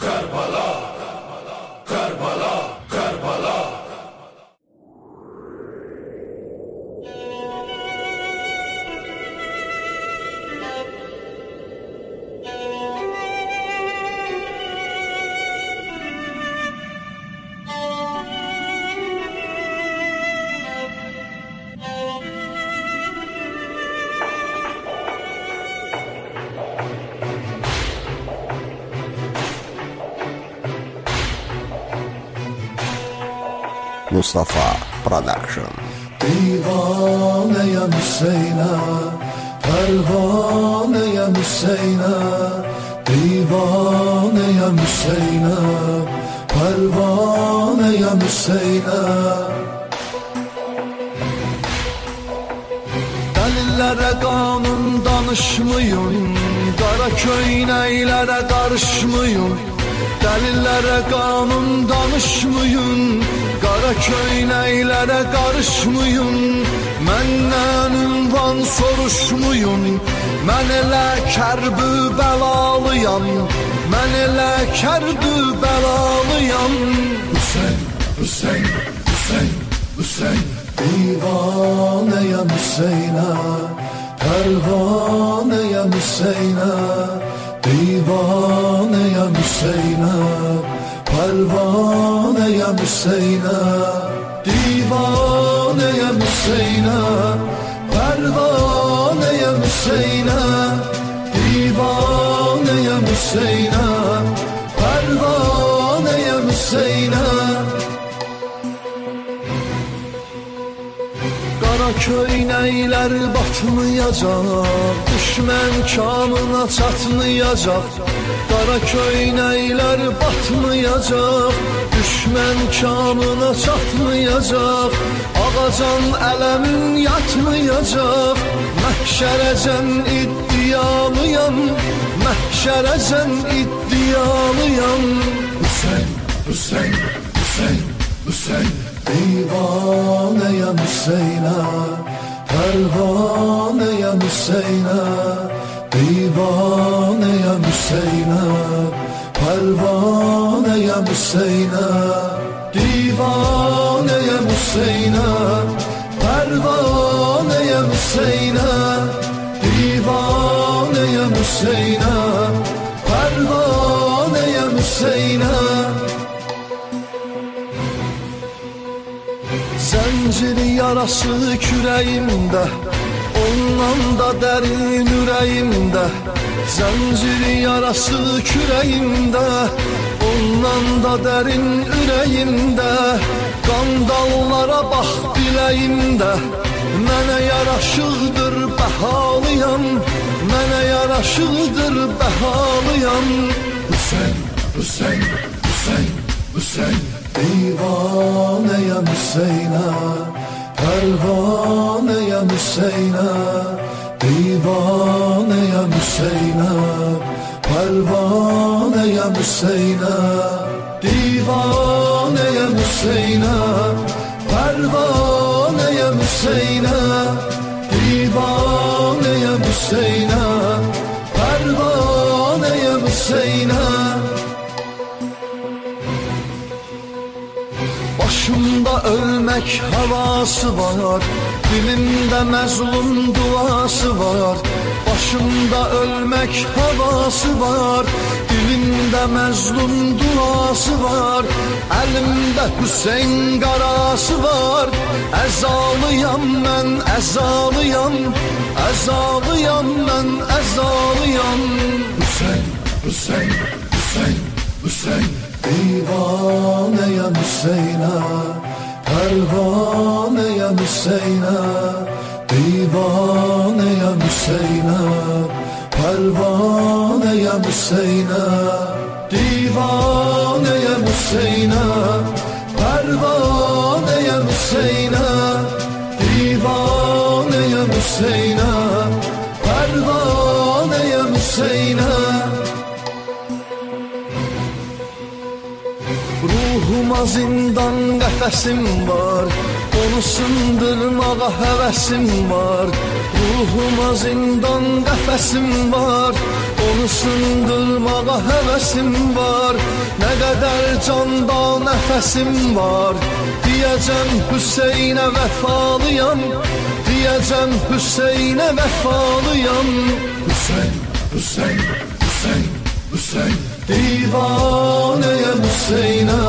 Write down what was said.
Karbala Mustafa Production. Divaneyem Hüseyin'e Pervaneyem Hüseyin'e. Divaneyem Hüseyin'e Pervaneyem Hüseyin'e. Delillere kanun danışmayın Kara köyneylere karışmayın Delillere kanun danışmayın Kara köyneylere karışmayın. Menden ünvan soruşmayın Ben elə kərbü bəlalıyam Mən elə kərbü bəlalıyam Hüseyin, Hüseyin, Hüseyin, Hüseyin. Divaneyem Hüseyin'e Pervaneyem Hüseyin'e. Divaneyem Hüseyin'e Pervaneyem Hüseyin'e Divaneyem Hüseyin'e Pervaneyem Hüseyin'e Divaneyem Hüseyin'e Pervaneyem Hüseyin'e Qara köynəklər batmayacaq Düşmən kamına çatmayacaq Qara köynəklər batmayacaq Düşmən kamına çatmayacaq Ağacan ələmin yatmayacaq Məhşərəcən iddialıyam Məhşərəcən iddialıyam. Hüseyin, Hüseyin, Hüseyin, Hüseyin Divaneyem Hüseyin'e Pervaneyem Hüseyin'e. Divaneyem Hüseyin'e Pervaneyem Hüseyin'e. Divaneyem Hüseyin'e Pervaneyem Hüseyin'e Divaneyem Hüseyin'e Pervaneyem Hüseyin'e. Zincir yarası kürəyimdə Ondan da dərin ürəyimdə Zincir yarası kürəyimdə Ondan da dərin ürəyimdə Qandallara bax biləyimdə Mənə yaraşıqdır bəhalıyam Mənə yaraşıqdır bəhalıyam Hüseyin, Hüseyin, Hüseyin, Hüseyin Divaneyem Hüseyin'e Pervaneyem Hüseyin'e. Divaneyem Hüseyin'e Pervaneyem Hüseyin'e. Divaneyem ölmek havası var. Dilimde mezlum duası var. Başımda ölmek havası var. Dilimde mezlum duası var. Elimde Hüseyin qarası var. Əzalıyam mən, əzalıyam Əzalıyam mən, əzalıyam Hüseyin, Hüseyin, Hüseyin, Hüseyin. Divaneyem Hüseyin'e Pervaneyem Hüseyin'e Divaneyem Hüseyin'e Pervaneyem Hüseyin'e Divaneyem Hüseyin'e Pervaneyem Hüseyin'e Divaneyem Hüseyin'e. Pervaneyem Ruhuma zindan qəfəsim var Onu sındırmağa həvəsim var. Ruhuma zindan qəfəsim var Onu sındırmağa həvəsim var. Nə qədər canda nəfəsim var Deyəcəm Hüseynə vəfalıyam Deyəcəm Hüseynə vəfalıyam Hüseyn, Hüseyn, Hüseyn, Hüseyn Divanəyəm Hüseynə